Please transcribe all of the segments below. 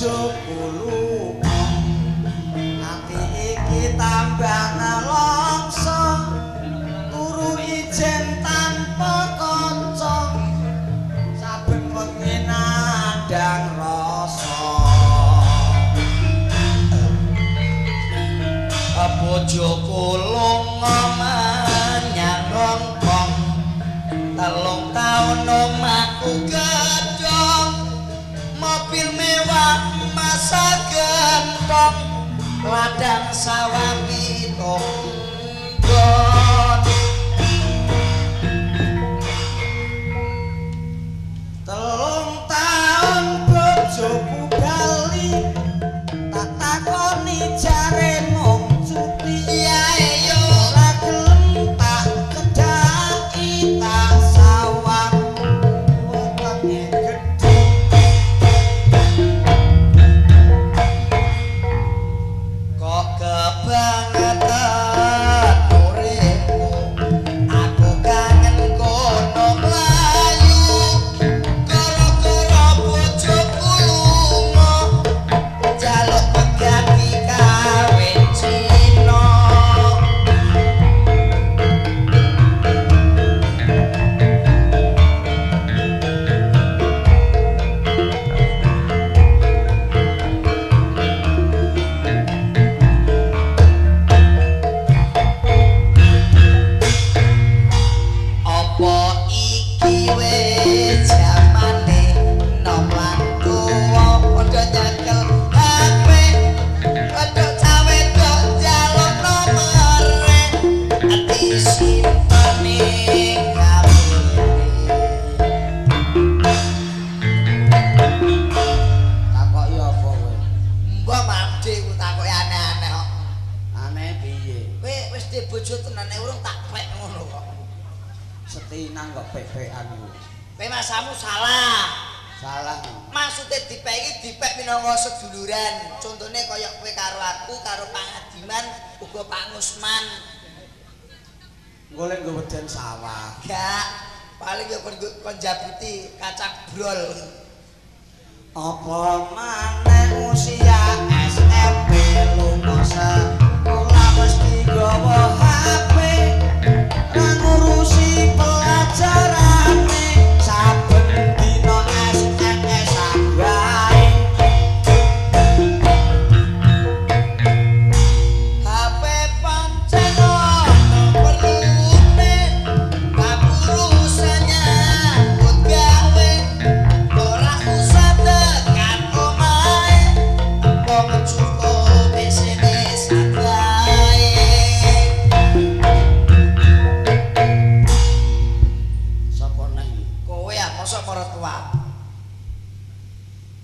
gara-gara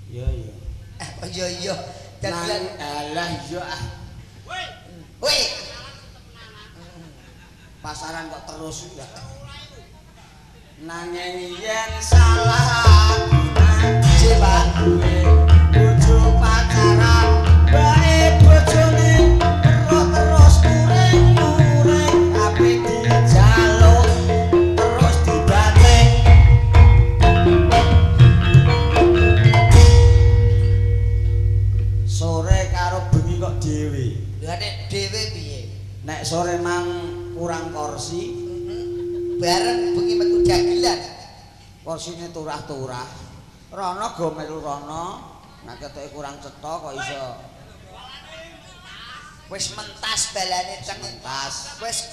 Iya iya. Eh oh iya iya. Dadian alah iya ah. Woi. Pasaran kok terus enggak? Nanging yen salah aku jebak sore mang kurang kursi Bareng bengi metu dagelan. kursine turah-turah rono go melu rono nek ketoke kurang cetha kok iso Wis mentas balane teng tas wis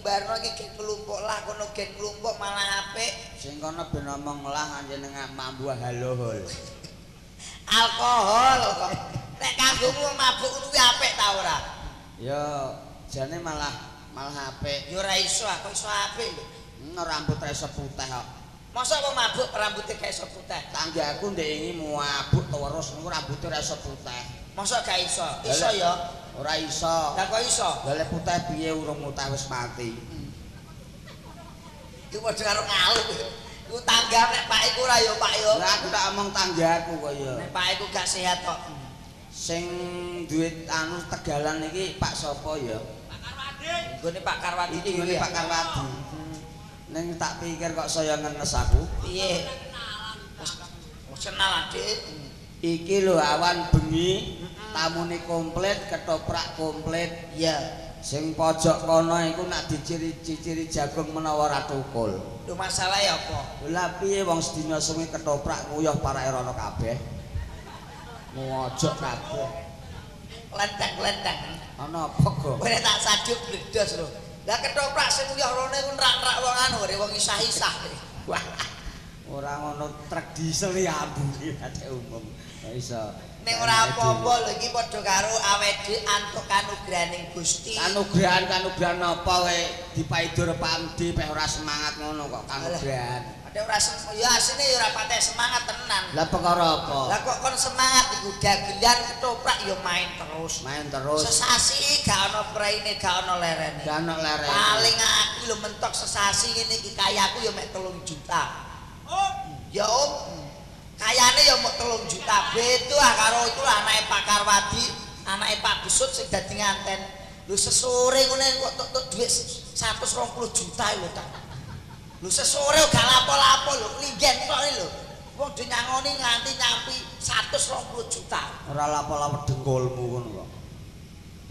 mbarno iki gen kelumpuk lah kono gen kelumpuk malah apik. sing kono ben omong lah anjenengan mambu halohol Alkohol kok. Nek kanggomu mabuk kuwi apik ta ora? ya jane malah malah apik Ya ora iso aku iso apik lho. Hmm, rambut ra iso putih kok Masa wong mabuk rambutnya gak iso putih? tanggaku ndek iki mabuk terus niku rambutnya ra iso putih Masa gak iso? Iso ya. ora iso Lah kok iso? Lha putih piye urung mutah wis mati Iku padha karo ngaluk. Iku tangga nek Pak iku ora ya Pak ya. Lah aku tak omong tanggaku kok ya. Nek Pak iku gak sehat kok. Sing duwe anu tegalan iki Pak sapa ya? Nggone Pak Karwati Iki ya. Pak Karwadi. Ning tak pikir kok saya ngenes aku. Piye? Senal Dik. Iki lho awan bengi, tamune komplit, ketoprak komplit. Iya. Sing pojok kono iku nak diciri-ciri jagung menawa ora tukul. Lho masalah ya apa? Lah piye wong sedina suwi ketoprak nguyuh parake rono kabeh. Ngojok kabeh. Lenteng-lenteng. Ana apa kok? Kowe tak sajuk bledos lho. Lah ketoprak sing uyah rone ku rak-rak wong anu, wong isah-isah. Wah. Ora ngono truk diesel ya ambune ate umum. Ora iso. Ning ora apa-apa lho iki padha karo awake antuk kanugrahaning Gusti. Kanugrahan kanugrahan apa kowe dipaidur pamdi peh ora semangat ngono kok kanugrahan. Ada ora semangat, ya asine ya ora patek semangat tenan. Lah perkara apa? Lah kok kon semangat iku dagelan ketoprak ya main terus. Main terus. Sesasi gak ana praine, gak ana lerene. Gak ana lerene. Paling aku lho mentok sesasi ngene iki kayaku ya mek 3 juta. Oh, ya Om. Kayane ya mek 3 juta. Beto ah karo itu lah anake Pak Karwadi, anake Pak Besut sing dadi nganten. Lho sesore ngene kok tok-tok dhuwit 120 juta lho tak. Lho sesore gak lapo-lapo lho, linggen tok lho. Wong do nyangoni nganti nyampi 120 juta. Ora lapo-lapo dengkulmu ngono kok.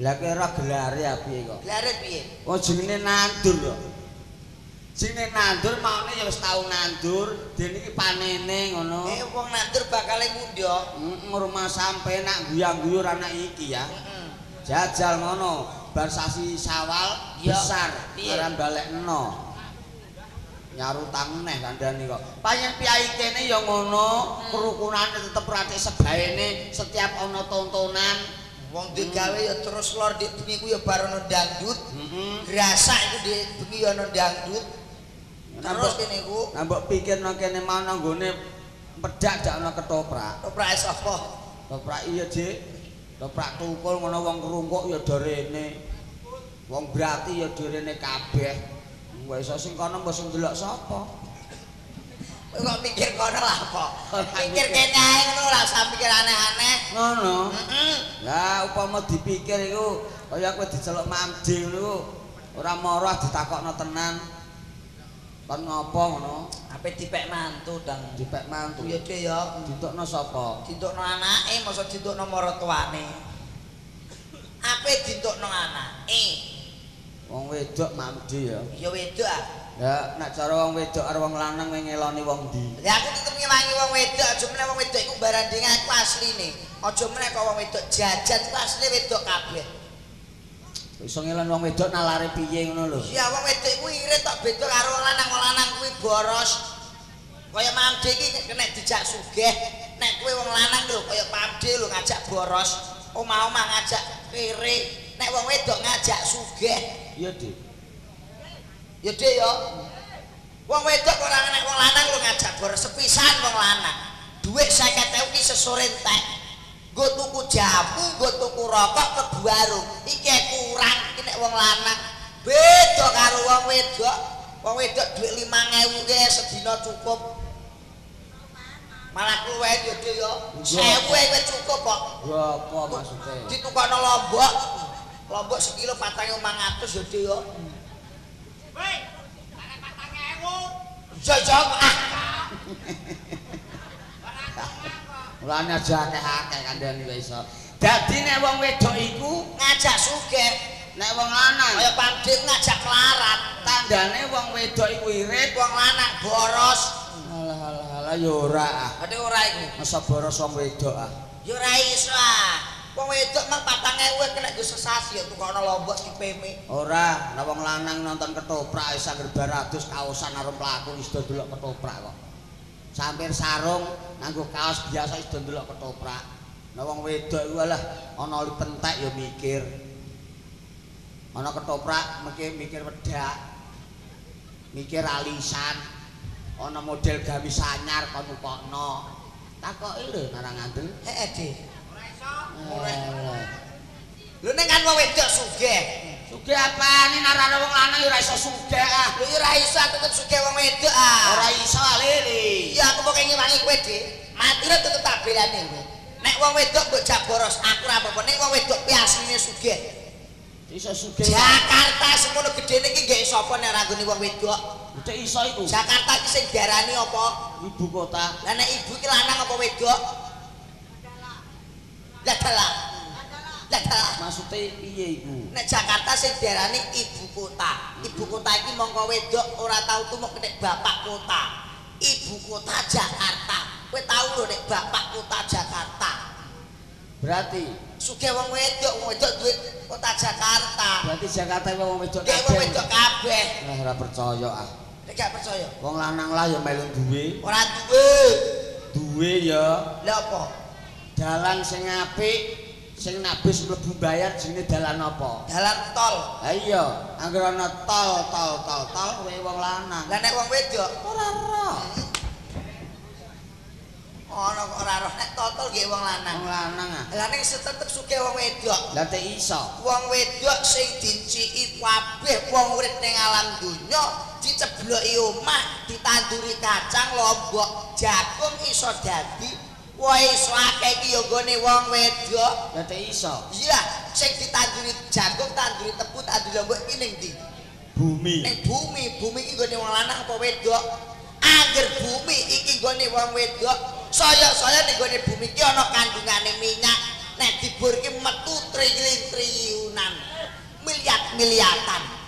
Lah kira gelare ya piye kok? Lare piye? Oh jenenge nandur kok. Jenenge nandur maune ya wis tau nandur, dene iki panene ngono. Eh wong nandur bakal ngundi kok. Mm, rumah sampe nak guyang-guyur anak iki ya. Jajal ngono, bar sasi Sawal besar, aran balekno. Nyarutang neh kandhane kok. Panjen piyai kene ya ngono, kerukunane tetep rati sebaene setiap ana tontonan. Wong digawe ya terus lor di bengi ku ya barono dangdut. Heeh. Grasak iku di bengi ya ana dangdut. Terus kene ku Nah mbok pikirno kene mau nanggone pedak dak ana ketoprak. oprak sapa? Ketoprak iya, Dik. Ketoprak tukul ngono wong kerungkuk ya dorene. Wong berarti ya dorene kabeh. Wis iso sing kono mbok sing delok sapa? Kowe kok mikir kono lah? Ora Mikir kene ae ngono ora usah mikir aneh-aneh. Ngono. Heeh. Lah upama dipikir iku kaya kowe diceluk mamdi ngono iku ora marah ditakokno tenan. Kon ngopo ngono? Ape dipek mantu dang. Dipek mantu. Ya dhe ya. Ditukno sapa? Ditukno anake masa ditukno maratuane. Ape ditukno anake? Wong wedok mamdi ya. Ya wedok ah. Ya nek cara wong wedok karo wong lanang kowe ngeloni wong ndi? Lah aku tetep ngewangi wong wedok, aja meneh wong wedok iku baranding aku asline. Aja meneh kok wong wedok jajan iku asline wedok kabeh. Iso ngeloni wong wedok nalare piye ngono lho. Iya wong wedok iku irit tok beda karo wong lanang, wong lanang kuwi boros. Kaya Mamde iki kena dijak sugih. Nek kuwi wong lanang lho kaya Mamde lho ngajak boros, omah-omah ngajak kere. Nek wong wedok ngajak sugih. Iya, Dik. Ya Dik ya. Wong wedok ora nek wong lanang lho ngajak boros sepisan wong lanang. Dhuwit 50.000 ki sesore entek. Nggo tuku jamu, nggo tuku rokok ke warung. Iki kurang iki nek wong lanang. Beda karo wong wedok. Wong wedok dhuwit 5.000 ki sedina cukup. Malah kuwe yo Dik ya. 1000 wis cukup kok. Ya apa maksude? Ditukokno lombok. Lombok sekilo patangnya 500 ya Dik ya. Woi, ada patang ewu. Jajak ah. Mulane aja akeh-akeh kandhane kok iso. Dadi nek wong wedok iku ngajak sugih nek wong lanang kaya pamdik ngajak kelarat tandane wong wedok iku irit. wong lanang boros Alah alah alah ya ora ah. ade ora iku Masa boros wong wedok ah. ya ora iso ah wong wedok mah 4000 kena go sesasi ya tukokno lombok dipeme Ora, nek wong lanang nonton ketoprak wis angger baratus kaosan karo mlaku wis do delok ketoprak kok. Sampir sarung nganggo kaos biasa wis do delok ketoprak. Nek wong wedok iku alah ana li pentek ya mikir. Ana ketoprak mikir mikir wedak. Mikir alisan. Ana model gamis anyar kon ukokno. Takoki lho narang ngandel. heeh. Alah. Lho nek kan wong wedok sugih Sugih apane narane wong lanang ya ora iso sugih ah. lho ya ora iso tetep sugih wong wedok ah Ora iso aliri. iya aku pokoke ngewangi kowe de matine tetep tak belani kowe nek wong wedok mbok jak boros aku ora apa-apa nek wong wedok kuwi asline sugih Iso sugih. Jakarta semono gedene iki nggih sapa nek ora nggone wong wedok? Cek iso iku. Jakarta iki sing diarani apa? Ibu kota. Lah nek ibu iki lanang apa wedok? Lah dalah. Lah dalah. Maksude piye iku? Nek Jakarta sing diarani ibu kota. Ibu kota iki mongko wedok ora tau tumuk nek bapak kota. Ibu kota Jakarta. Kowe tau lho nek bapak kota Jakarta. Berarti Sugih wong wedok, wong wedok duwe kota Jakarta. berarti Jakarta wong wedok Kayak wong wedok kabeh. Lah ora percaya ah. Nek gak percaya. Wong lanang lah ya melu duwe. Ora duwe. Duwe ya Lah apa? Dalan sing apik sing nak bis mlebu bayar jenenge dalan apa? Dalan tol. Ha iya, anggere ana tol tol tol tol kowe wong lanang. Lah nek wong wedok ora ora. ana kok ora roh nek tol-tol nggih wong lanang. Wong lanang ah. Lah nek tetep sugih wong wedok. Lah teh iso. Wong wedok sing diciki kabeh wong urip ning alam donya dicebloki omah, ditanduri kacang, lombok, jagung iso dadi wae iso akeh iki ya nggone wong wedok. Lah teh iso. Iya, sing ditanduri jagung, tanduri tebu, tanduri lombok iki ning ndi? Bumi. Ning bumi, bumi iki nggone wong lanang apa wedok? Angger bumi iki nggone wong wedok, saya-saya ning nggone bumi iki ana kandungane minyak. Nek dibur iki metu triliun-triliunan. Miliat-miliatan.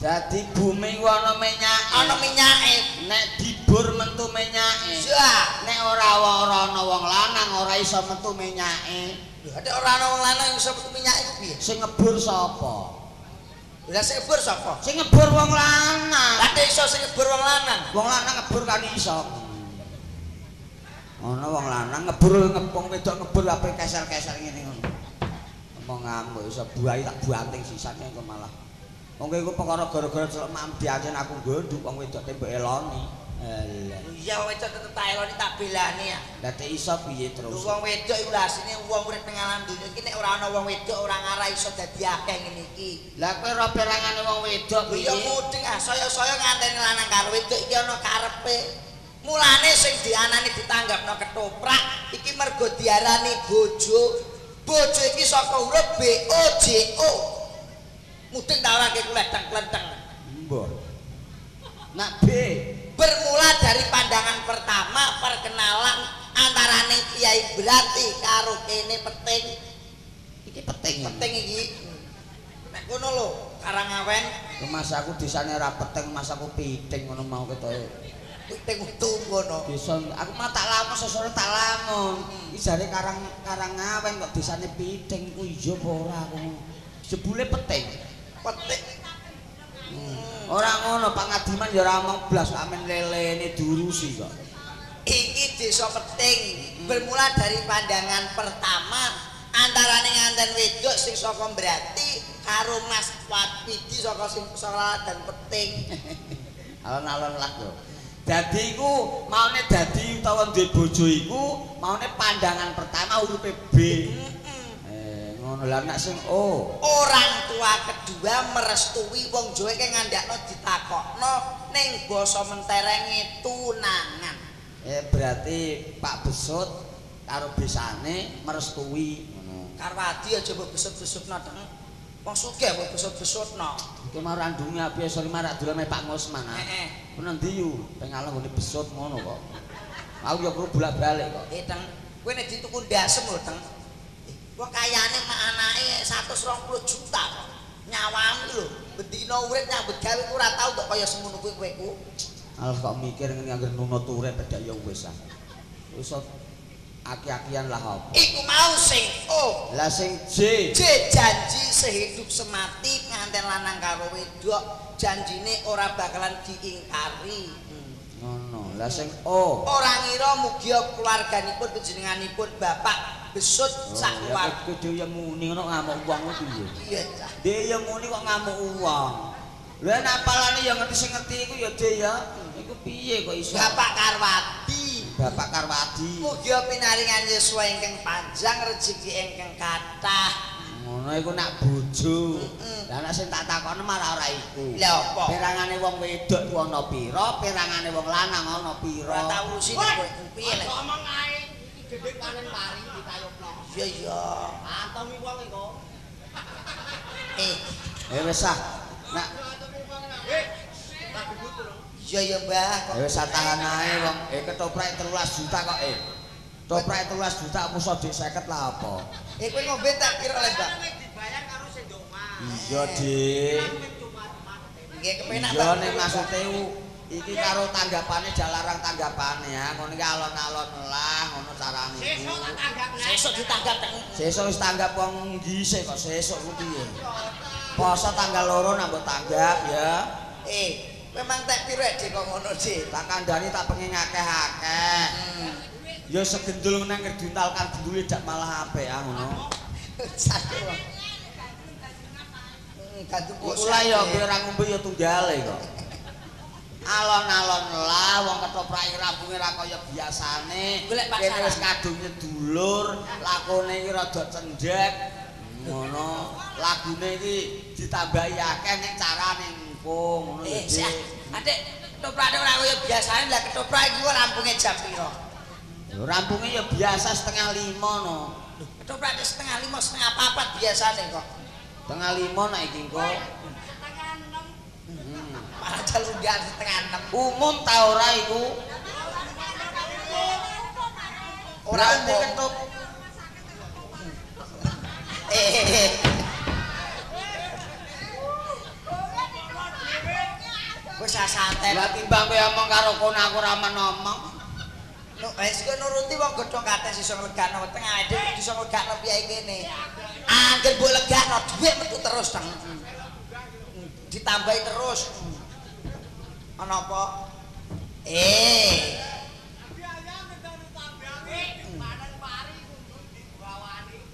Dadi bumi ku ana menyake. Ana minyake. nek dibur mentu menyake. Ya. Nek ora ora ana wong lanang ora iso metu menyake. Lho, ada ora ana wong lanang iso metu minyak iku piye? Sing ngebur sapa? Lah sing ngebur sapa? Sing ngebur wong lanang. Lah nek iso sing ngebur wong lanang. Wong lanang ngebur kan iso. Ana wong lanang ngebur ngepong wedok ngebur ape keser-keser ngene ngono. Ngomong ngamuk iso buai tak buanting sisane kok malah. Wong iku perkara gara-gara celok mam diajen aku gonduk wong wedok tembok eloni. Alah. Iya wong wedok tetep tak eloni tak belani ya. Lah teh iso piye terus? wong wedok iku lha asline wong urip ning alam dunya iki nek ora ana wong wedok ora ngarah iso dadi akeh ngene iki. Lah kowe ora perangane wong wedok Lho ya piye? mudeng ah saya-saya nganteni lanang karo wedok iki ana karepe. Mulane sing dianani ditanggapno ketoprak iki mergo diarani bojo. Bojo iki saka huruf B O J O. Mudeng ta ora ki klenteng-klenteng. Mbah. Nak B. Bermula dari pandangan pertama perkenalan antarane Kiai Berarti karo kene peting. Iki penting. Penting iki. Nek ngono lho, Karangawen Mas aku disane ora peteng, mas aku piting ngono mau ketoke. penting utuh ngono. Desa aku mah tak lamun sesore tak lamun. Iki jare karang karang ngawen kok desane piting ku iya apa ora aku. Jebule peting. Petik. Ora ngono pangadiman ya ora omong blas amen lelene diurusi kok. Iki desa peting bermula dari pandangan pertama antarane nganten wedok sing saka berarti karo Mas Watwidi saka sing dan peting. Alon-alon lah yo. Dadi iku maune dadi utawa duwe bojo iku maune pandangan pertama urupe B. Eh lah nek sing O. Orang tua kedua merestui wong Jawa ki ngandakno ditakokno ning basa menterenge tunangan. Eh berarti Pak Besut karo besane merestui ngono. Karwadi aja mbok besut-besutno teng. Wong sugih mbok besut-besutno. Iki mau randunge api sore marak dolan me Pak Ngosman. Heeh. Ku nang ndi yu? Pengalih ngene besut ngono kok. Aku ya perlu bolak-balik kok. Eh teng, kowe nek dituku ndasem lho teng. Kok mak anake 120 juta kok. Nyawamu lho, bendina urip nyambut gawe ora tau kok kaya semono kuwi kowe ku. Alah kok mikir ngene anggere nunut urip pedak ya wis ah. Wis aki-akian lah apa. Iku mau sing oh Lah sing J. J janji sehidup semati nganten lanang karo wedok janjine ora bakalan diingkari. Hmm. Ngono. Lah sing O. Ora ngira mugi keluarganipun panjenenganipun bapak besut sak Oh, ya keluarga. kowe dhewe yang muni ngono ngamuk wong ku piye? Iya, Cah. Dhewe yang muni kok ngamuk wong. Lha nek apalane ya ngerti sing ngerti iku ya Dhewe ya. Iku piye kok iso? Bapak Karwati. Bapak Karwadi. Mugi pinaringan yuswa ingkang panjang rezeki ingkang kathah. Ngono iku nak bojo. Lah nek sing tak takokne malah ora iku. Lha apa? Perangane wong wedok ku ana pira, perangane wong lanang ana pira. Ora tau urusi kowe piye lek. Aja omong ae. Gedhe panen mari ditayokno. Iya iya. Antomi wong iku. Eh, Eh wis ah. Nak Eh. Iya ya Mbah kok. Ya wis tahan ae wong eh ketoprak 13 juta kok eh. Toprak 13 juta musa dik 50 lah apa? Eh kowe ngombe tak kira le Mbah. dibayar karo sing ndok omah. Iya, Dik. Nggih kepenak Iya Mbah. ning maksude u- iki karo tanggapane jalarang tanggapane ya. Ngono iki alon-alon lah ngono carane. Sesuk tak tanggap nek. Sesuk ditanggap. Sesuk wis tanggap wong ngisik kok sesuk ku piye? Poso tanggal loro nambah tanggap ya. Eh, memang tak pirek dik kok ngono dik. Tak kandhani tak pengen akeh-akeh. Hmm. Ya segendul nang ngeduntal kan gendule dak malah apik ah ngono. Satu. Gantung Iku lah ya kowe ora ngombe ya tunggale kok. Alon-alon lah wong ketoprak rampunge ra kaya biasane. Golek pasaran. Kene wis kadung nyedulur, lakone iki rada cendhek. Ngono. Lagune iki ditambahi akeh ning carane engko ngono Eh, sih. Adik, ketoprak ora kaya biasane lah ketoprak iki kok rampunge jam piro? Lho, Rampunge ya biasa setengah lima no. Ketoprak iki setengah lima, setengah papat biasane kok. Setengah lima nek iki engko. Malah jalungan setengah enam. Umum ta ora iku? Ora Eh, wis santai. Lah timbang kowe omong karo kono aku ora menomong. Nu wis kowe nuruti wong godhong kates iso nglegakno weteng awake dhewe iso nglegakno piye kene. Angger mbok legakno dhuwit metu terus dong. Ditambahi terus. Ana apa? Eh,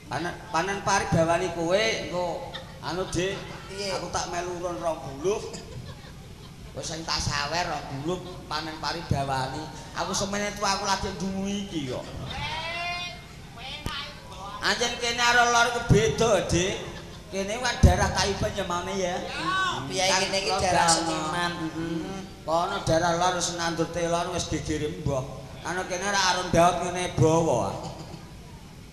Panen panen pari bawani kowe engko anu Dik. Piye? Aku tak melu urun 20. Wis sing tak sawer 20 panen pari bawani. Aku semene tuwa aku lagi ndungu iki kok. Anjen kene karo lor ku beda, Dik. Kene kan daerah Taipan ya ya. piye Kan kene iki daerah kono. seniman. Mm. Kono daerah lor senandur telon wis gegere mbah. Ana kene ora aron daot ngene bawa.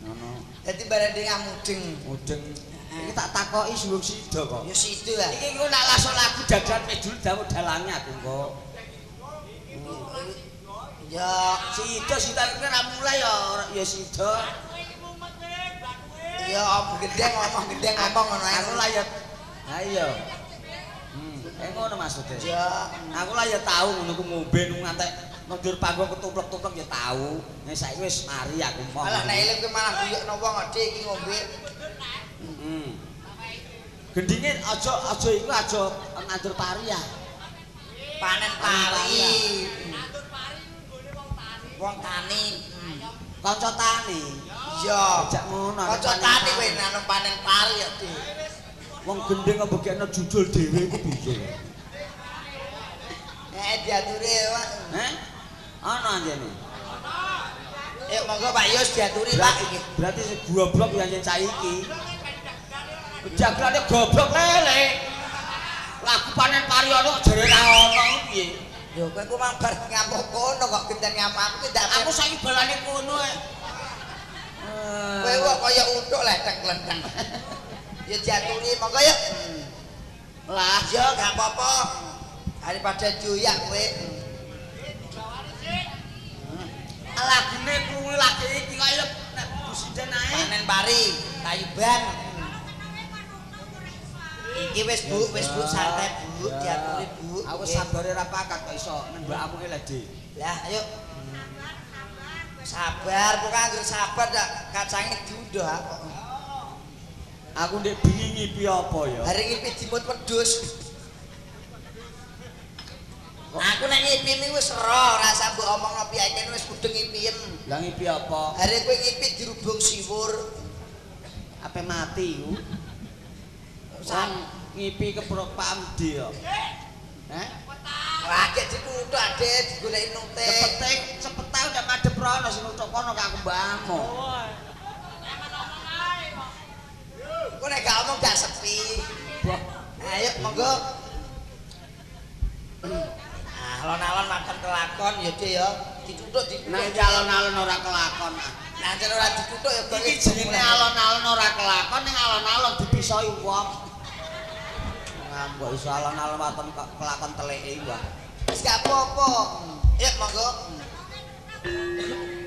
Ngono. Dadi bareng ngamudeng. Mudeng. Iki tak takoki suwung sida kok. Ya situ lah. Iki engko nak langsung lagu jajan medul dawu dalange aku engko. Ya, Sida sida iki ora mulai ya ya sida. ya om gendeng ngomong gendeng ngomong ngono. Aku lah ya. Ha iya. Hmm, eh ngono maksudnya. Ya, Aku lah ya tahu ngono ku ngombe ngantek ndur panggung ketuplek-tuplek ya tahu. Nek saiki wis mari aku mau. malah nek eling kowe malah guyokno wong ade iki ngombe. Heeh. Gendinge aja aja iku aja nandur pari ya. Panen pari. Wong tani. Kanca tani. Iya. Ajak ngono. Kanca tani kowe nanu panen pari ya, Dik. Wong kok bekekno judul dhewe iku piye? Eh diaturi Pak. Heh? Ana anjene. Eh monggo Pak Yus diaturi Pak iki. Berarti si goblok ya nyen saiki. Jaglane goblok lele. Lagu panen pari ana jare ra ono piye? Yo kowe ku mang bar ngamuk kono kok genten ngamuk aku ndak Aku saiki balane kono ae. kowe kok kaya utuk lethek-lethek. Ya diaturi monggo ya. lah Ya gak apa-apa. Daripada joyak kowe. lagune kuwi lagi iki kaya nek businden ae. Panen pari, Tayuban. Iki wis Bu, wis Bu santai Bu, diaturi Bu. Aku sabare ra pakat kok iso nembakmu ki lek, Dik. Lah, ayo. Sabar, kok anggere sabar dak kacange diundhuh kok. Aku ndek bingi ngipi apa ya? Hari ngipi dimut wedhus. Aku nek ngipi iki wis ero, rasa mbok omongno piye kene wis kudu ngipiem. Lah ngipi apa? Hari kowe ngipi dirubung siwur. Ape mati ku? Sang ngipi keprok pamdi ya. Heh? Rakyat dituthuk ade digoleki nute. Cepeting, cepetang udah madhep rono sing utuk kono kok aku mbahmu. Kau nek gak omong gak sepi. Ayo monggo. Ah, alon-alon makan kelakon ya Dik ya. Dicutuk di Nang alon-alon ora kelakon. Ah. Nek ora dicutuk ya kok iki jenenge alon-alon ora kelakon ning alon-alon dipisoi wong. Ngambok iso alon-alon waton kelakon teleke wae. Wis gak apa-apa. Hmm. Ayo monggo. Hmm.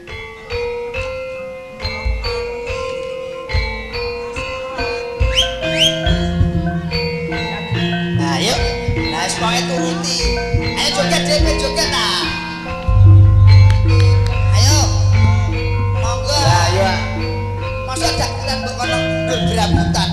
bawa turuti. Ayo joget dewe joget ta. Ayo. Monggo. Ayo masa dak tenan kok ono gegrabutan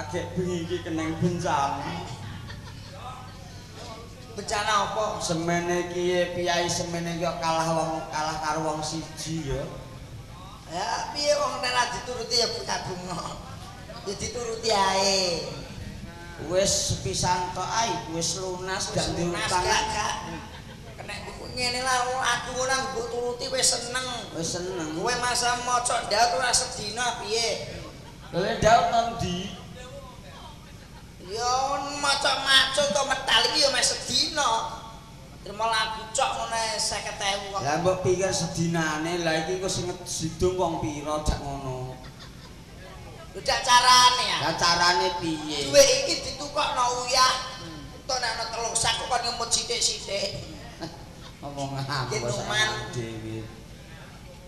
Lagi bengi iki keneng bencana Bencana apa? semene kiye piyai semene ki kalah wong kalah karo wong siji ya Ya piye wong nek ra dituruti ya bunga-bunga. Ya dituruti ae. wis sepisan tok ae wis lunas gak. Kena ngene lah aku ngono mbok turuti wis seneng. wis seneng Kowe masa maca ndak ora sedina piye? lha daun nang ndi Ya maca-maca to metal iki ya mes sedina. Terima lagu cok ngono 50.000 kok. lah mbok pikir sedinane lah iki kok sing sidung wong pira jak ngono Udah carane ya. lah carane piye Duwe iki ditukokno uyah. Entuk nek ana telung sak kok nyemut sithik-sithik. ngomong apa dhewe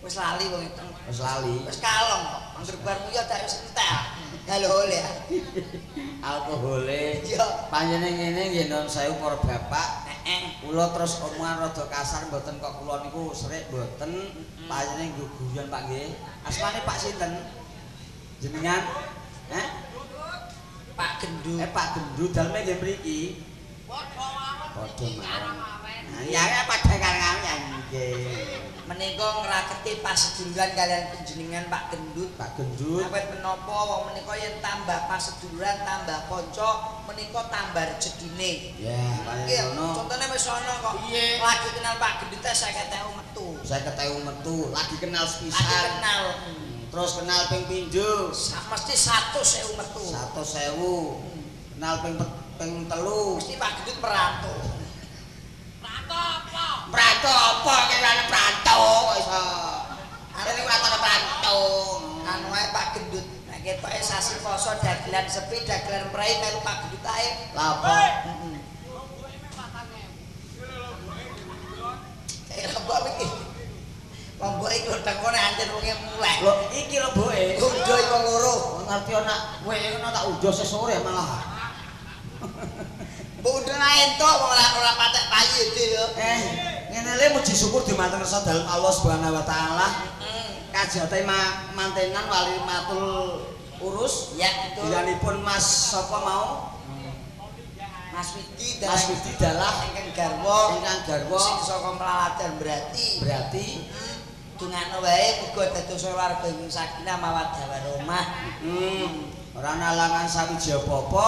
Wis lali wong itu. wis lali Wis kalong kok. Angger bar uyah dak wis entek. Ya. alkohole. Iya. panjenengan ngene nggih non sewu para bapak. Heeh. kula terus omongan rada kasar mboten kok kula niku serik mboten. Panjenengan nggo guyon Pak nggih. Asmane Pak sinten? Jenengan? Eh Pak Gendut. eh Pak Gendut. Daleme nggih mriki. Padha mawon. padha mawon ya ya padha karo ya nggih Menika ngraketi paseduluran kalian panjenengan Pak Gendut. Pak Gendut Awet menapa wong menika yen tambah paseduluran, tambah kanca, menika tambah rezekine. ya ngono contone wis ana kok. Lagi kenal Pak Gendut 50.000 metu. saya ketemu metu lagi kenal Lagi sepisan kenal. terus kenal ping pindho Mesti 100.000 metu. satu sewu kenal ping ping telu Mesti Pak Gendut merantau. Prato apa? Prato apa kirane prato kok iso. Arep prato prato. Anu ae Pak Gendut. Nek ketoke sasi poso dagelan sepi, dagelan mrai melu Pak Gendut ae. Lah apa? Heeh. Eh lombok iki. Lombok iki lodang kene anjen wonge mulai. Lho iki lho boke. Udo iku loro. Ngerti ana kowe ngono tak udo sesore malah. Mbok udo ento wong ora ora patek payu iki yo. Eh, ngene le muji syukur dumateng rasa dalem Allah Subhanahu wa taala. Heeh. Kajate ma mantenan wali matul urus. Ya betul. Dilanipun Mas sapa mau? Mas Widi Mas Widi dalah ingkang garwa ingkang garwa sing saka Melaladan berarti. berarti Dungakno wae muga dados warga ing sakinah mawaddah warahmah. Hmm, ora nalangan sawiji apa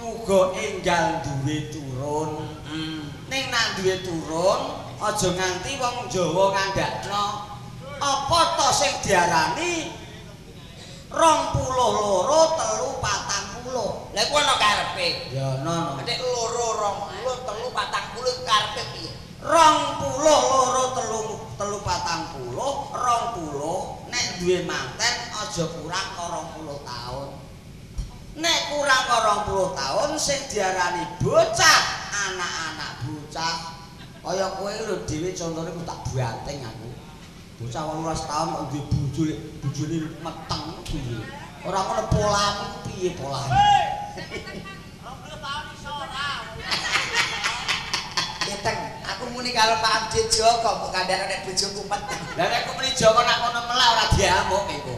muga enggal duwe turun. Hmm. Ning nak duwe turun, aja nganti wong Jawa ngandakno apa to sing diarani 22 telu patang puluh. Lah ku ana karepe. Ya ono. Nek loro 20 telu 40 karepe piye? Rong puluh loro telu telu patang puluh, rong puluh nek duwe manten aja kurang ka rong puluh taun. Nek kurang ka rong puluh taun sing diarani bocah, anak-anak bocah. Kaya kowe lho dhewe contone ku tak banteng aku. Bocah 18 taun kok duwe bojo lek bojone meteng piye. Ora ngono polamu piye. Keteng, aku muni kalau Pak Amjid Joko kok kandhane nek bojoku meteng. Lah nek kowe mriki Jawa nak kono melek ora diamuk iku.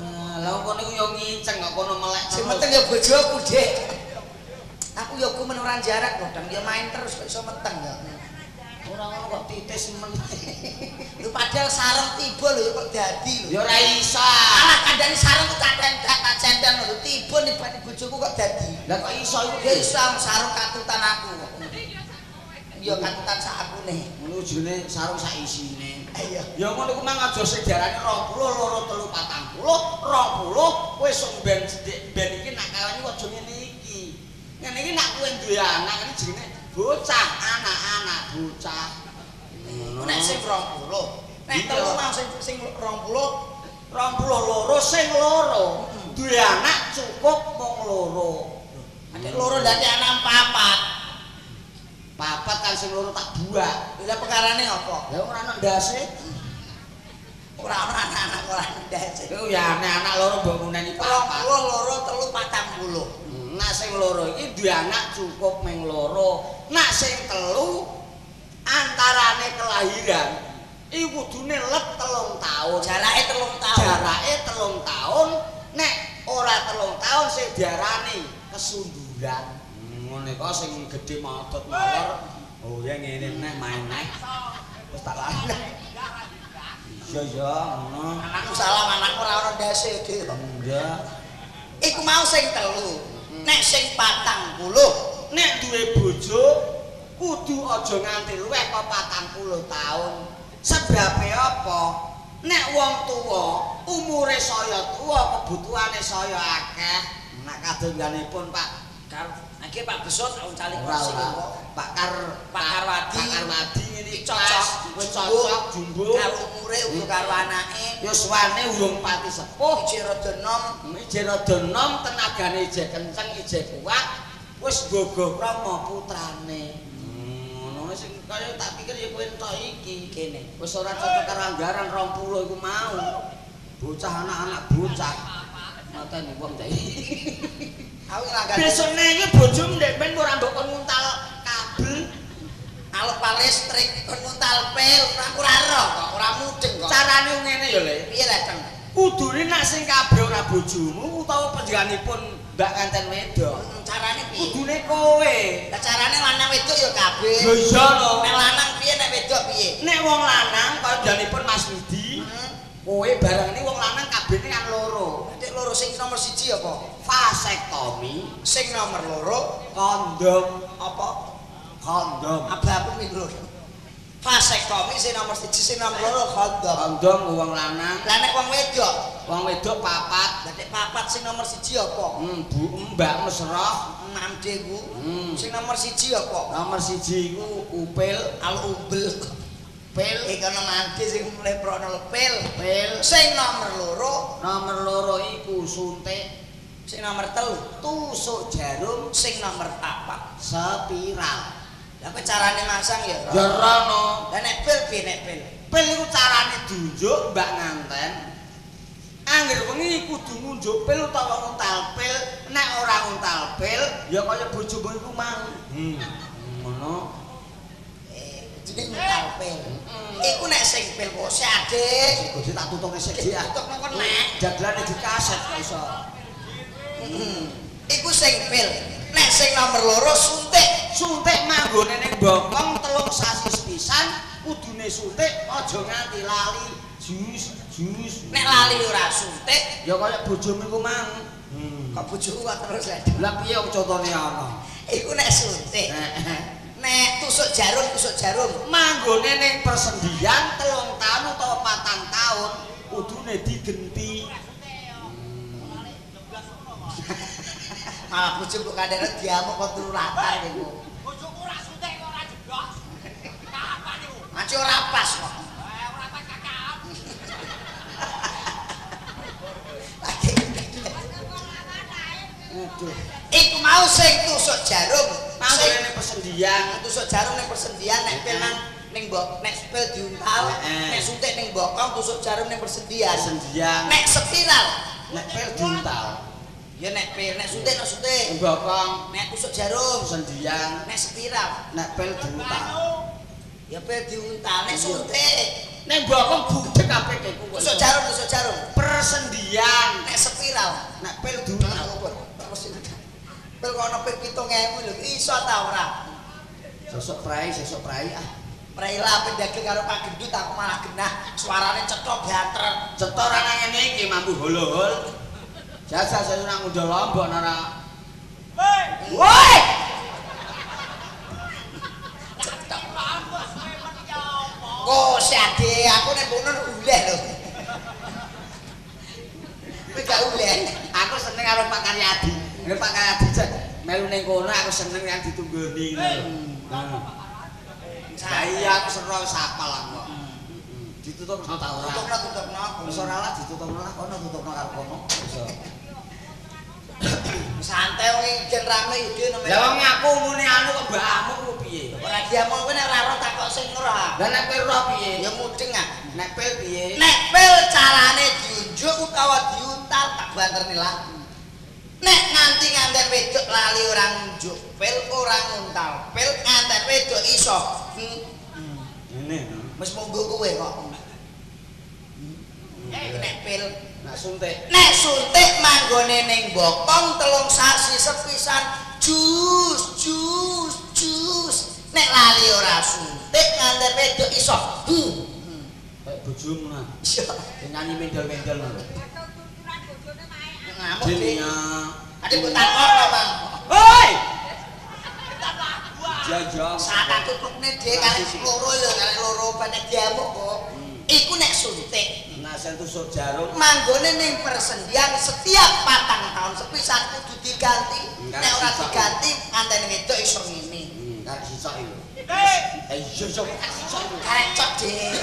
Eh, lha kono iku yo nginceng kok kono melek. Sing meteng ya bojoku, Dik. Aku ya ku ora jarak kok, dia main terus kok iso meteng ya. Ora ngono kok titis men. Lu padahal sarung tiba lho kok dadi lho. Ya ora iso. Alah kandhane sarung ku tak tentak tak centen lho tiba nibani bojoku kok dadi. Lah kok iso iku Ya iso sarung katutan aku. Ya katutan sak aku. Ngono jenenge sarung sak isine. Ayo. Ya ngono iku mang aja sing diarani 20 loro telu patang puluh, 20 wis sok ben sithik ben iki nak kawani aja ngene iki. Ngene iki nak kowe duwe anak iki jenenge bocah, anak-anak bocah. Nek sing 20. Nek telu mau sing sing 20 rong puluh loro sing loro duwe anak cukup mung loro Ada loro dadi anak papat. papat kan sing loro tak buak Lah perkarane apa? ya ora ana ndase Ora ana anak-anak ora ndas. iku ya anak anak loro mbok nguneni 20 papat loro telu 40. Hmm, nak sing loro iki duwe anak cukup mung loro nak sing telu kelahiran iku kudune let telung taun. Jarake telung tahun. Jarake telung taun nek ora telung taun sing diarani kesunduran. Ngene kok sing gedhe motot molor. Oh ya ngene nek main nek. Wis tak lali. Iya ya ngono. Anakku salah anakku ora ono ndase dhewe. Iya. Iku mau sing telu. Nek sing patang puluh Nek duwe bojo kudu aja nganti luwih apa 40 taun. Sebabe apa? Nek wong tuwa umure saya tuwa kebutuhane saya akeh. Nek kadangipun Pak Nggih Pak Besot wong cali ora kursi ora. kok. Pak Kar Pak Karwadi. Pak Karwadi ngene Cocok. cocok jumbo. Karo umure uga karo anake. Ya suwane urung pati sepuh. Iji rada nom. Ije rada nom tenagane ije kenceng ije kuat wis gogoh Rama putrane. Ngono sing kaya tak pikir ya kowe entuk iki kene. Wis ora cocok karo anggaran 20 iku mau. Bocah anak-anak bocah. Mateni wong ta Aku iki bojomu ndek men ora mbok kon nguntal kabel. Alok pak listrik kon nguntal pel, ora ora ero kok, ora mudeng kok. Carane ngene ya, Le. piye lah, Kang? Kudune nek sing kabeh ora bojomu utawa panjenenganipun Mbak Kanten wedok. Carane piye? Kudune kowe. Lah carane lanang wedok ya kabeh. Lho iya lho. Nek lanang piye nek wedok piye? Nek wong lanang kaya janipun Mas Widi, Hmm. Kowe barang ini wong lanang kabehne kan loro. Nek loro sing nomor siji apa? Vasektomi, Sing nomor loro kondom, apa? kondom. Abah pun loro. Vasektomi sing nomor siji sing nomor loro kondom. Kondom wong lanang, Lah nek wong wedok, wong wedok papat. lah nek papat sing nomor siji apa? Hmm, Bu Mbak Mesra. Enam dewu. Hmm. Sing nomor siji apa? Nomor siji iku upil, Al umbel. Pil, Iki ana sing mulai prono pil. pil. Sing nomor loro, Nomor loro iku suntik, sing nomor telu, tusuk jarum, sing nomor papat. spiral. Lah kowe carane masang ya? Ro? Jerono. Lah nek pil piye nek pil? Pil iku carane dunjuk Mbak Nganten. Angger wengi kudu ngunjuk pil utawa nguntal pil, nek ora nguntal pil ya kaya bojomu iku mau. Hmm. Ngono. Eh, jeneng pil. Iku nek sing pil kok sik adik. Kudu tak tutuk sik ya. Tutuk nang nek. Jaglane di kaset kok iso. Hmm. Iku sing pil. Nek sing nomor loro suntik. Suntik manggone ning bokong telung sasi sepisan, kudune suntik aja nganti lali. Jus, jus. Nek lali ora suntik, ya kaya bojomu iku mang. Hmm. kok bojoku kok terus lek. Lah piye contone ana? Iku nek suntik. Nek tusuk jarum, tusuk jarum. manggone ning persendian telung tahun utawa patang tahun kudune digenti Malah bojoku kadang diamuk kok turu rata iku. Bojoku ora suntik kok ora jeblos. Kapan iku? Anci ora pas kok. Eh, ora pas kakak. Lagi. Iku mau sing tusuk jarum. Sing ning persendian. Tusuk jarum ning persendian nek pil nang ning mbok nek pil diuntal, nek suntik ning bokong tusuk jarum ning persendian. persendian. Nek spiral, nek pel diuntal. Ya nek pil, nek suntik nek suntik. bokong Nek tusuk jarum, persendian. Nek spiral, nek pel diuntal. Ya pil diuntal, nek suntik. nek bokong budek kabeh kok Tusuk jarum, tusuk jarum. persendian. Nek spiral, nek pel Nah, diuntal kok ana pil 7000 lho, iso ta ora? sesuk prai sesuk prai ah Prela pendaging karo Pak Gendut aku malah genah suarane cetok banter. cetor ana ngene iki mampu holo-hol jasa saya nang undang lombok nara Hei, woi Cetok. bagus kowe men iki apa? Kok si aku nek bono uleh lho. Kowe gak uleh. aku seneng karo Pak Karyadi Nek Pak Karyadi melu ning kono aku seneng yang ditunggoni ngono Lah iya aku sero sapal aku kok. Ditutup ta ora? Tutupno tutupno. Wis ora lah ditutupno lah kono tutupno karo kono. Iso. Santai wong iki rame iki nomor. Lah wong aku muni anu kok mbakmu ku piye? ora diamuk kowe nek ora ora takok sing ora. Lah nek kowe roh piye? Ya mudeng ah. Nek pil piye? Nek pil carane diunjuk utawa diuntal tak banterni lah. Nek nganti nganten wedok lali orang unjuk pil, orang nguntal pil, nganten wedok iso. Hmm. meneh. Wis monggo kowe kok. Eh nek pil Nak suntik. nek suntik manggone ning bokong telung sasi sepisan jus jus jus nek lali ora suntik ngantek wedok iso hmm. Kayak bojomu nah. Iya. Sing nyanyi mendel-mendel ngono. ngamuk Dik. Jadinya Adik mbok takon Bang. Hoi! Jajang. Saat aku tukne Dik karek loro lho karek loro panek diamuk kok. Iku nek suntik Nah, sen tusuk jarum. manggone ning persendian setiap patang tahun sepisan kudu diganti. Enggak Nek ora diganti antene wedok iso ngene. Hmm, kan sisok iku. Eh, Eh, iya iya kan sisok iku. Karek cok Dik.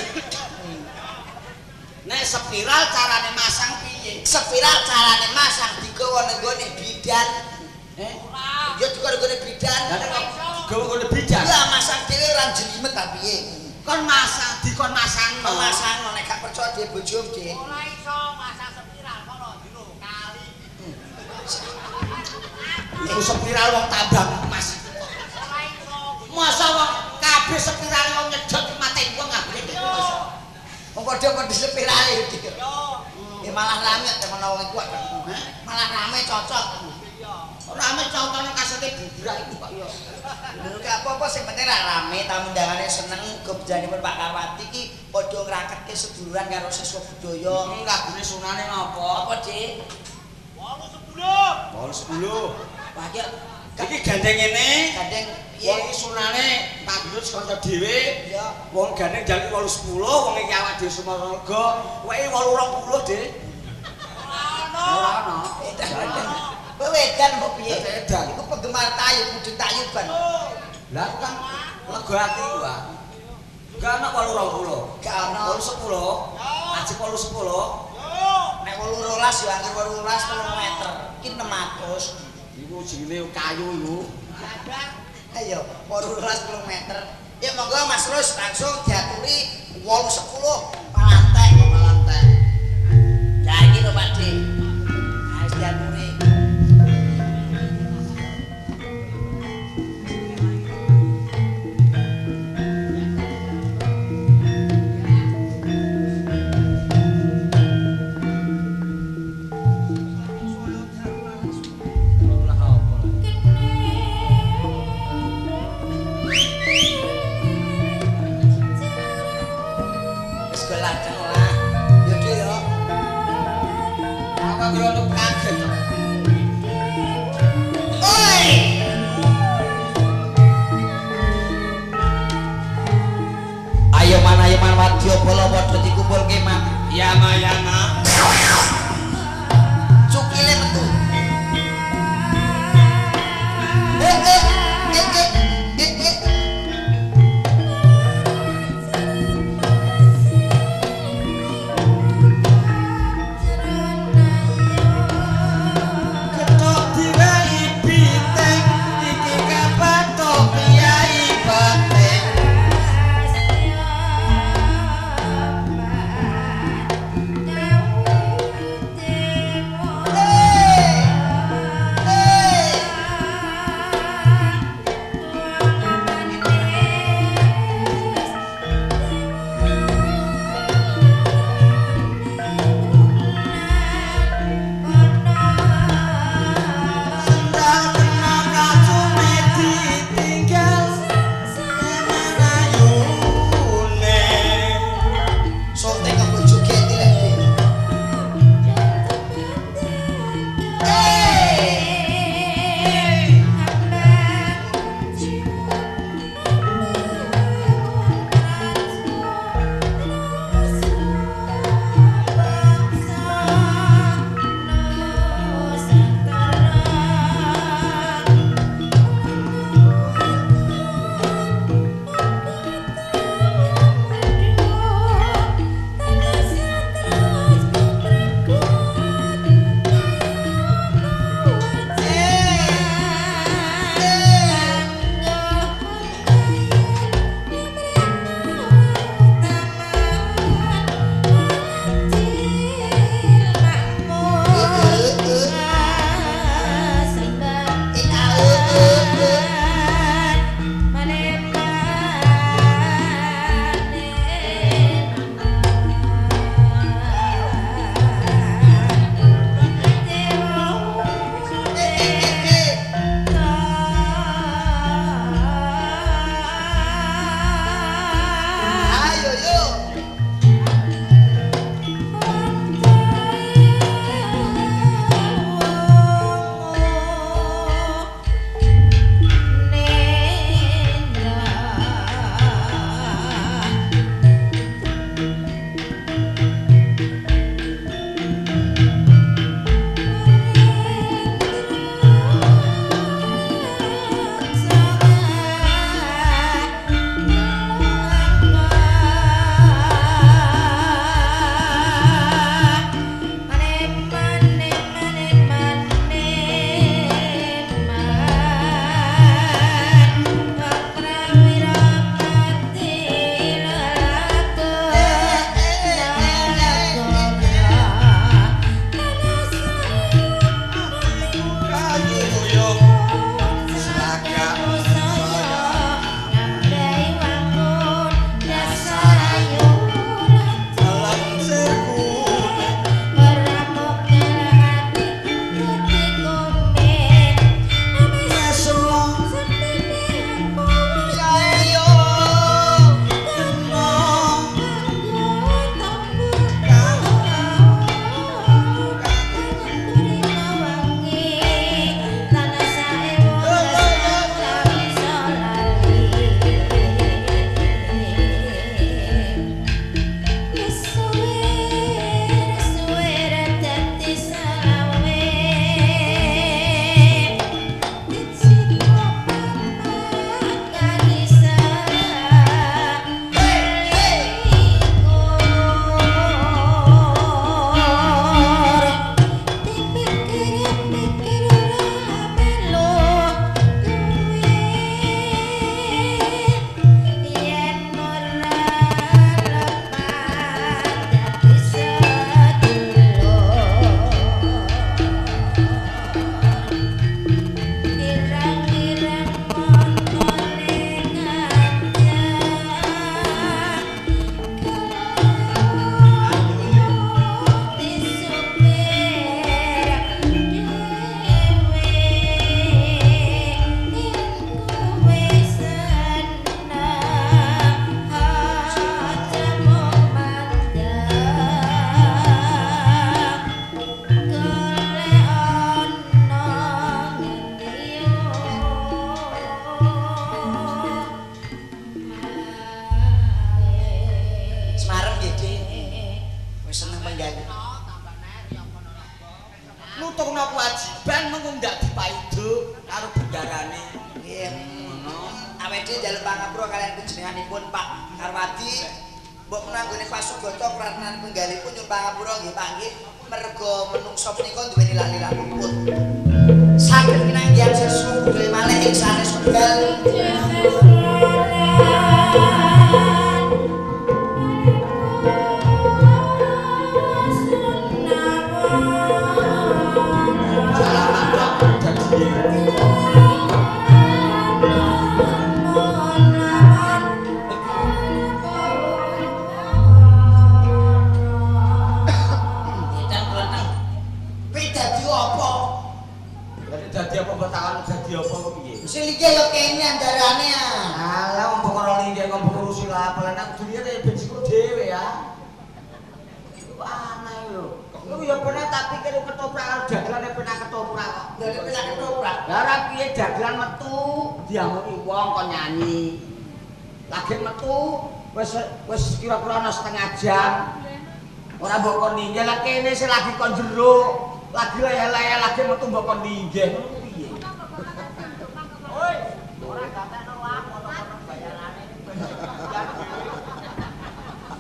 Nek spiral carane masang piye? Spiral carane masang digawa ning gone bidan. Eh? Ya digawa ning gone bidan. Lah kok gawe bidan. Ya masang dhewe ora jelimet ta piye. Kon masang dikon masangno. Masang nek gak percaya dhewe bojomu Dik. ora iso masak sepiral kono dino kali. Iku spiral wong tambang emas. Ora iso. Masa wong kabeh spiral wong nyedot mate wong kabeh. Wong padha-padha spirale Dik. Yo, Ya malah rame temen wong iku. Malah rame cocok. Rame contone kasete bubrak iku kok ya. Lho gak apa-apa sing penting ra rame tamu undangane seneng kebejanipun Pak Karwati iki padha ngraketke seduluran karo siswa budaya. Wong lagune sunane napa? Apa, Dik? wolu sepuluh. Wong 10. Wah, iki Iki gandeng ngene. gandeng Wong piye? iki sunane tak dudut kanca dhewe. Ya. Wong gandeng jali 810, wong iki awak dhewe Sumarga. Wae 820, Dik. Ora Ora ono. ana. Kowe wedan kok piye? Edan. Iku penggemar tayu kudu tayuban. Lah aku kan lega ati ku, Pak. Gak ana 820. Gak ono. 810. Aji 810. Yo, Nek 18 ya angger 18 3 meter. Iki 600. Iku jenenge kayu iku. Ayo, 18 km. Ya monggo Mas Rus langsung diaturi 8 10 palantek Lantai. Lah iki lho Pak Dik.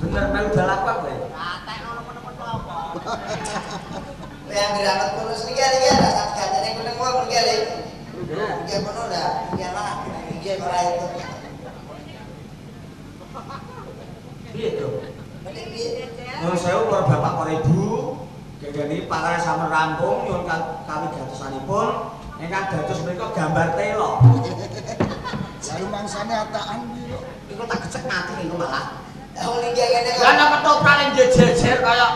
Bener melu balapan kowe. Kowe anggere anak terus niki iki ada sak gajane kuning wae niki lho. Nggih ngono lah. Nggih ora itu. Piye to? Mending piye? Nyuwun sewu para bapak para ibu, gegeni pakare sampun rampung nyuwun ka- kawigadosanipun ingkang dados menika gambar telo. Lalu mangsane ataan iki. Iku tak gecek mati niku malah. Lah ngene Lah nek ketoprak ning jejer kaya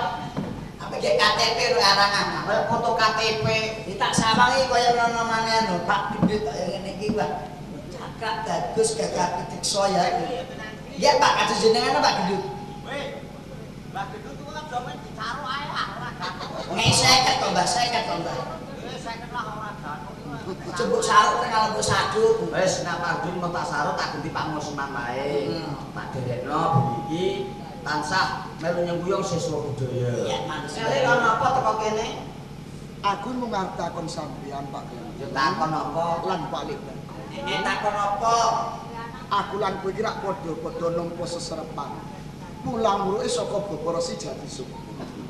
Apa ge KTP ro arangan. kaya foto KTP. Iki tak sawangi kaya nono maneh anu Pak Gendut kaya ngene iki Pak. Cakak bagus gagah pitikso ya iki. Ya Pak, kados jenengan Pak Gendut. Nggih seket to Mbah, seket to Mbah. Sarung teng kalembur saduk. Wis nek Pak Dun mau tak sarut tak ganti Pak Musman wae. Hmm. Tak derekno bengi iki tansah melu nyengkuyung siswa budaya. Iya, manusia. Kali ana apa teko kene? Aku mau ngartakon sampean Pak Ya takon apa? lan balik. Ini takon apa? Aku lan kowe kira padha-padha nampa seserepan. Pulang muruke saka Boborasi Jatisuk.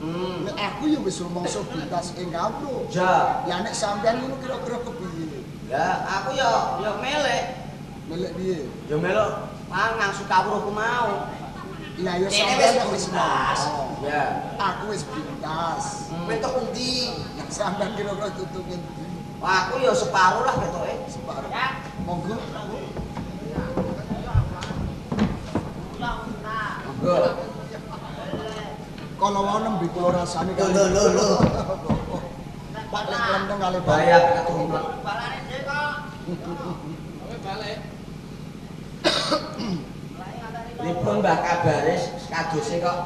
Hmm. Nek aku ya wis rumangsa bintas ing kawruh. Ja. Ya nek sampean ngono kira-kira kepiye? Ya, aku ya ya melek. Melek piye? Ya melok mangang sukawruhku mau. Lah ya sampean wis bintas. Ya. Aku wis bintas. Kowe tok endi? Nek sampean kira-kira tutup ngendi? Wah, aku ya separuh lah ketoke. Separuh. Monggo. Monggo. Kalau mau nembe kula rasane Lho lho lho lho. Pak lek klenteng kali Bayar ketumplek. Pripun Mbah kabare kadose kok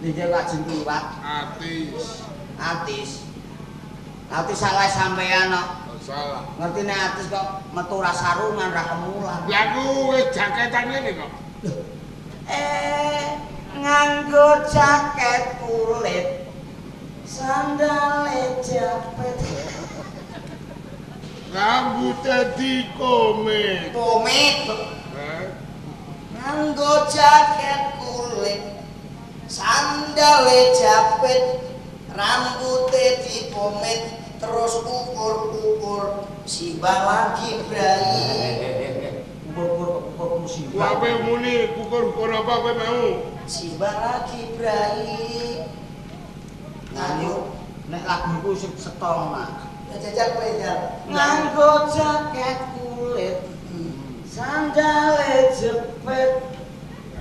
niki lajeng liwat Atis. atis. Atis salah sampean kok. Oh, salah. Ngerti nek atis kok metu ra sarungan ra kemulan. Lah aku wis jaketan ngene kok. Eh nganggo jaket kulit sandale japet Rambutnya dikomit. Komit. Eh? Nganggo jaket kulit. Sandale japit. Rambute dipomit terus ukur-ukur simbah lagi brai musibah Kowe muni kukur-kukur apa kowe mau? simbah lagi brai. Nganggo nek lagu iku sing setong mah jajal kowe jal nganggo jaket kulit sandale jepit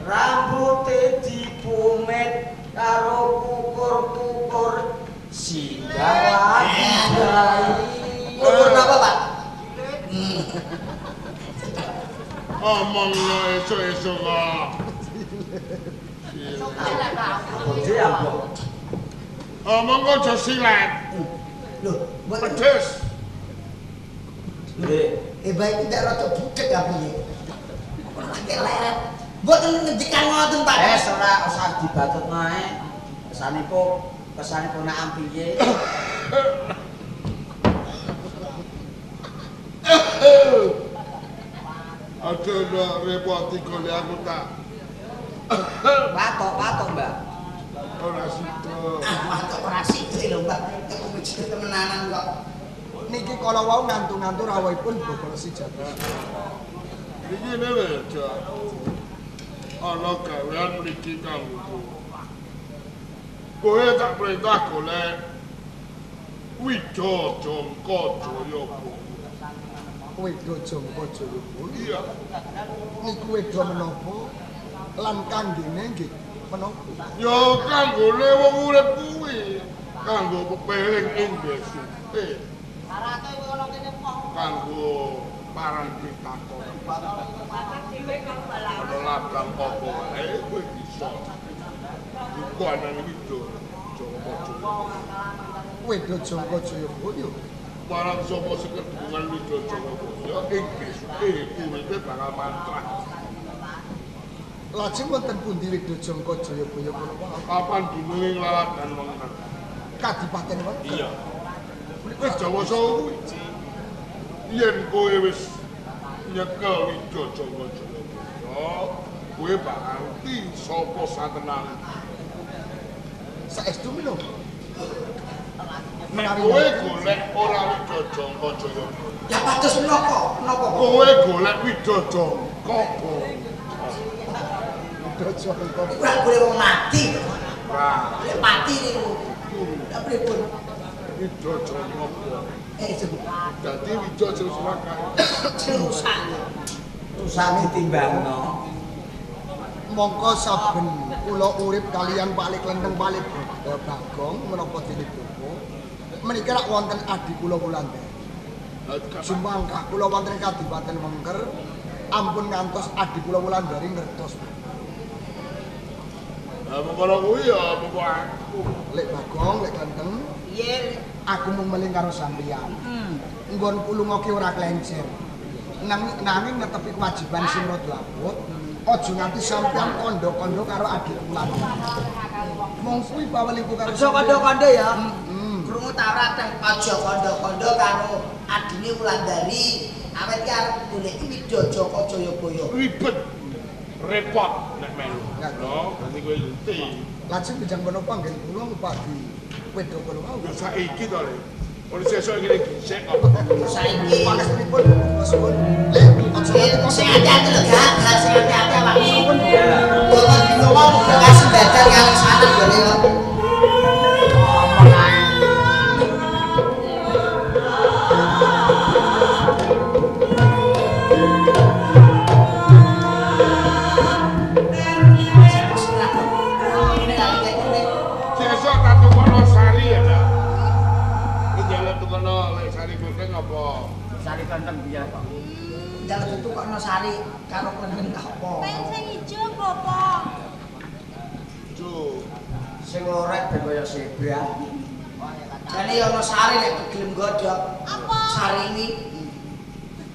rambuté dipumit karo kukur-kukur singgah lagi ukur napa Pak Omong kok aja silet. lho mboten Pedes. Nggih. eh baik tidak rada budek apa ya lagi leret mboten ngendikan ngoten Pak Wes ora usah dibatut nae. Kesanipun kesanipun nak piye? Ndak repoti kole aku tak Patok, patok, Mbak. ora sida. Matok ora sithik lho, Mbak. Aku mesti temenanan kok. Niki kala wau ngantung-ngantung rawuhipun Bapak Resi Jatos. Iki newe aja. Ana gawean mriki kanggo. Kowe tak perintah golek Wido Jongko Jayapa. Wedo Jongko Jayapa. Iya, Niku wedo menapa? Lan kanggene nggih menapa? ya kanggone wong urip kuwi. Kanggo pepeling ing desa. Sarate kowe ono kene poh. kanggo parang pitakon. Makan dhewe kang balang. Ana ladang apa wae kowe bisa. Iku ana Wido Jongko Jayapa. Wedo Jongko Jayapa yo. Barang sapa sing keduman Wido Jayapa ya ing desa. Eh, kuwi bakal mantrah. Lajeng wonten pundi yo kula wau? Kapan dununge laladan wonten? Kadipaten wonten. Iya. Wis Jawa kuwi. Yen kowe wis nyekel Wido Jongko Jayapa, kowe bakal ngerti sapa satenan. Saestu menapa? Nek kowe golek ora Wido Jongko Jayapa, Ya pados menapa? Menapa? kowe golek Wido Jongko. Wedo Jongko. Iku ora boleh wong mati. Wah, Lek mati niku. Ya pripun? Wido Jongko. Eh, Dadi Wido Jongko rusak. Usane timbangno. Mongko saben kula urip kalian balik lendeng balik Bagong menapa dene. Menika rak wonten adi kula Wulandari. Jumangkah kula wonten Kadipaten Wengker ampun ngantos adi kula Wulandari ngertos. Lah mengkono kuwi ya pokok aku. Lek Bagong lek ganteng Piye? aku mung meling karo sampeyan. Hmm. Nggon kulunga ki ora klencer. Nang nanging netepi kewajiban sing rada abot. Aja nganti sampeyan kondo-kondo karo adik kula. Mong kuwi baweliku karo Aja kandha-kandha ya. Hmm. Krungu ta ora teng aja kandha-kandha karo adine Wulandari. Awet ki arep golek Wido Joko Jayabaya. ribet repot nek melu lho dadi kowe ngerti Lajeng bijang menapa nggih kula ngupadi wedo kula wau. ya saiki to le ora sesuk ngene gisik kok Saiki Panas pripun? Masuwun. Lek aja Eh, nganti sing hati-hati lho, gak, gak sing hati-hati awakmu. Bawa dino mau kasih badan kali sana gone sari karo klendeng apa? Pengen sing ijo apa? jo Sing lorek ben kaya zebra. Jadi ono sari nek gelem godhog. Apa? Sari ini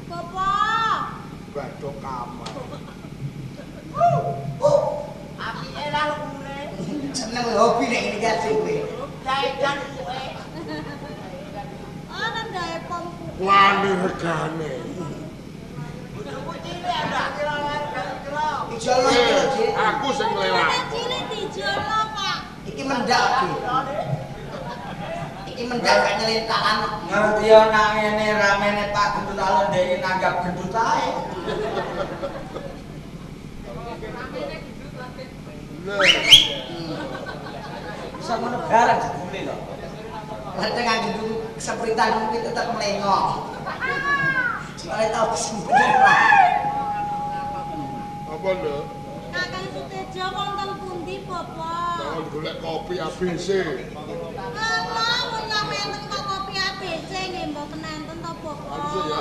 Bapak. badok kamar oh Apike lah lungune. seneng hobi nek ini kasih kowe. Daedan kowe. Ana ndae pomku. wani regane Ijol lho lho, Dik. aku sing lelang Cilik dijolo, Pak. Iki mendak, Dik. Iki mendak gak nyelintakan. Ngerti yo nak ngene ramene Pak Gendut Alon dhek nanggap gendut ae. Bisa ngono barang jebule lho. Lha nganggo dulu kesempritan kuwi tetep melengok. Soale tau kesempritan lah. Apa lho Kakang Sutejo wonten pundi, Bapak? jangan golek kopi ABC Alah, mun nang kok kopi ABC nggih mboten enten to, Bapak. ya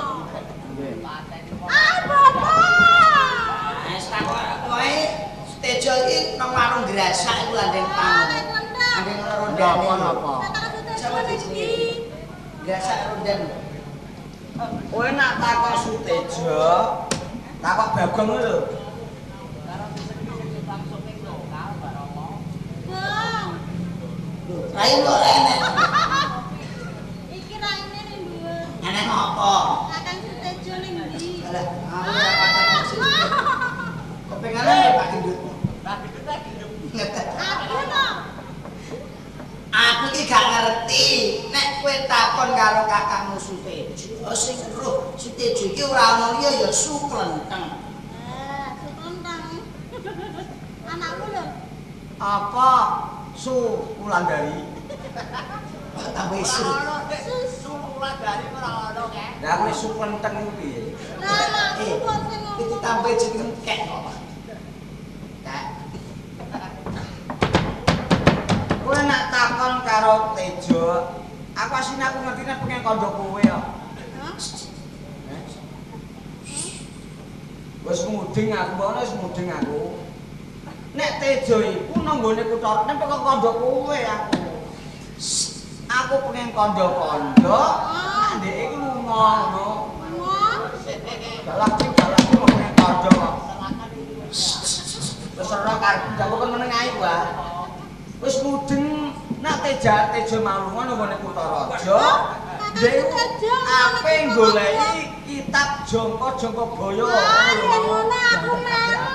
Ah, Bapak. Wes tak kowe Tejo iki nang warung grasak iku landeng pang. Landeng rondane. Kakang Sutejo niki. Grasak ronden. Kowe nak takok Sutejo, takok Bagong lho. Bang, Ayo kok rene. Iki raine ning dhuwur. Enek ngopo? Kakang Sutejo ning ndi? Sih. Kepengen ya Pak Gendut. Pak Gendut Pak Gendut. Aku iki gak ngerti. Nek kowe takon karo kakangmu Sutejo, sing roh Sutejo iki ora ono liya ya suklenteng. Eh, sukontang. Anakku lho. Apa? Su Wulandari. Tambah isu. Susu. Lah kowe su klenteng iku piye? Lah, lah, Eh, suwon sing ngomong. Iki tambah jeneng kek kok. Kek. Kowe nak takon karo Tejo, aku asine aku ngertine pengen kandha kowe ya. Hah? Wis muding aku, mbok wis muding aku. Nek Tejo iku nang gone kutha nek kok kandha kowe aku. Aku pengen kandha-kandha, nek ndek iku lunga ngono. Galak iki galak iki mau pengen kandha kok. Ora karep jago kan meneng ae wae. Wis mudeng Teja Tejo mau lunga nang gone kutha raja. Ndek Tejo, ape goleki kitab jongko-jongko boyo. Ah, ngono aku melu.